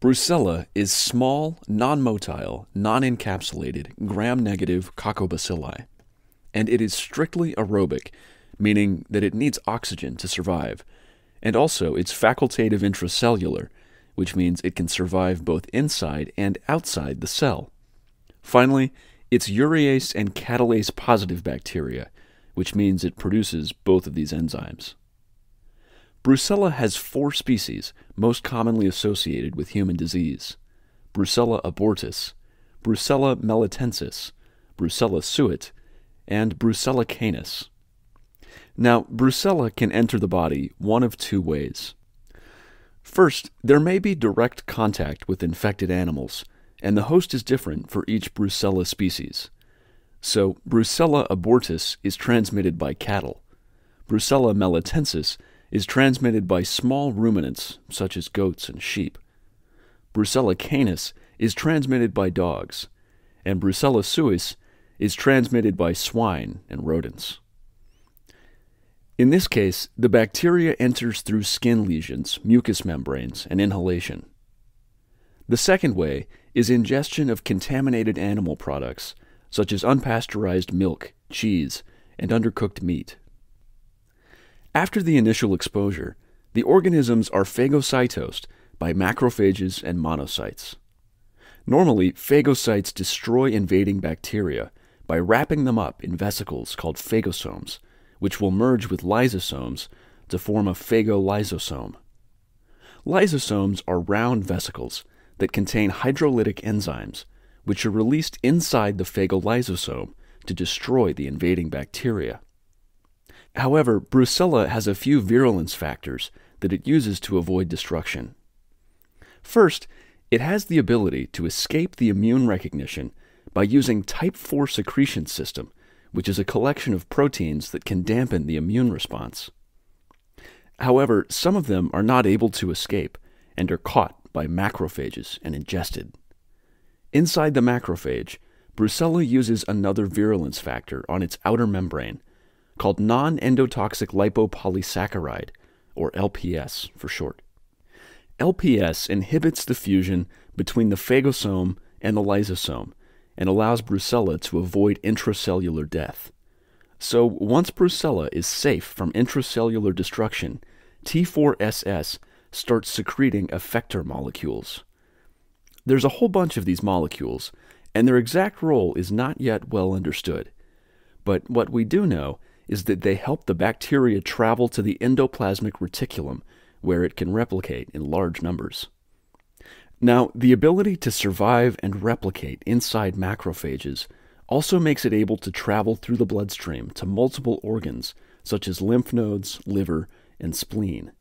Brucella is small, non-motile, non-encapsulated, gram-negative coccobacilli, and it is strictly aerobic, meaning that it needs oxygen to survive, and also it's facultative intracellular, which means it can survive both inside and outside the cell. Finally, it's urease and catalase positive bacteria, which means it produces both of these enzymes. Brucella has four species most commonly associated with human disease Brucella abortus, Brucella melitensis, Brucella suis, and Brucella canis. Now, Brucella can enter the body one of two ways. First, there may be direct contact with infected animals, and the host is different for each Brucella species. So, Brucella abortus is transmitted by cattle. Brucella melitensis is transmitted by small ruminants such as goats and sheep. Brucella canis is transmitted by dogs, and Brucella suis is transmitted by swine and rodents. In this case, the bacteria enters through skin lesions, mucous membranes, and inhalation. The second way is ingestion of contaminated animal products, such as unpasteurized milk, cheese, and undercooked meat. After the initial exposure, the organisms are phagocytosed by macrophages and monocytes. Normally, phagocytes destroy invading bacteria by wrapping them up in vesicles called phagosomes, which will merge with lysosomes to form a phagolysosome. Lysosomes are round vesicles that contain hydrolytic enzymes, which are released inside the phagolysosome to destroy the invading bacteria. However, Brucella has a few virulence factors that it uses to avoid destruction. First, it has the ability to escape the immune recognition by using type 4 secretion system, which is a collection of proteins that can dampen the immune response. However, some of them are not able to escape and are caught by macrophages and ingested. Inside the macrophage, Brucella uses another virulence factor on its outer membrane called non endotoxic lipopolysaccharide, or LPS for short. LPS inhibits the fusion between the phagosome and the lysosome and allows Brucella to avoid intracellular death. So, once Brucella is safe from intracellular destruction, T4SS starts secreting effector molecules. There's a whole bunch of these molecules, and their exact role is not yet well understood. But what we do know is that they help the bacteria travel to the endoplasmic reticulum, where it can replicate in large numbers. Now, the ability to survive and replicate inside macrophages also makes it able to travel through the bloodstream to multiple organs, such as lymph nodes, liver, and spleen.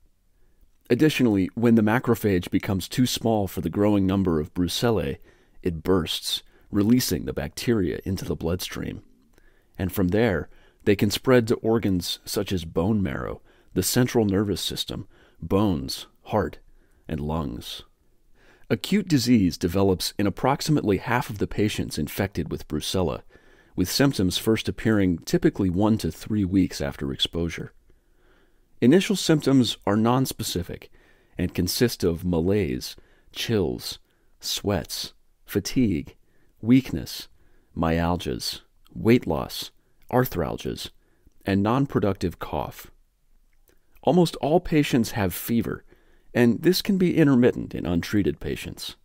Additionally, when the macrophage becomes too small for the growing number of brucellae, it bursts, releasing the bacteria into the bloodstream. And from there, they can spread to organs such as bone marrow, the central nervous system, bones, heart, and lungs. Acute disease develops in approximately half of the patients infected with brucella, with symptoms first appearing typically one to three weeks after exposure. Initial symptoms are nonspecific and consist of malaise, chills, sweats, fatigue, weakness, myalgias, weight loss, arthralgias, and non-productive cough. Almost all patients have fever, and this can be intermittent in untreated patients.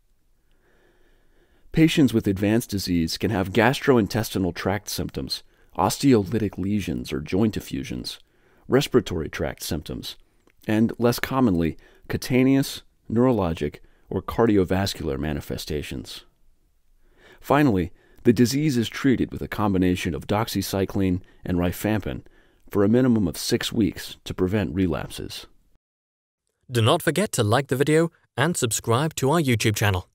Patients with advanced disease can have gastrointestinal tract symptoms, osteolytic lesions or joint effusions, respiratory tract symptoms, and less commonly, cutaneous, neurologic, or cardiovascular manifestations. Finally, the disease is treated with a combination of doxycycline and rifampin for a minimum of six weeks to prevent relapses. Do not forget to like the video and subscribe to our YouTube channel.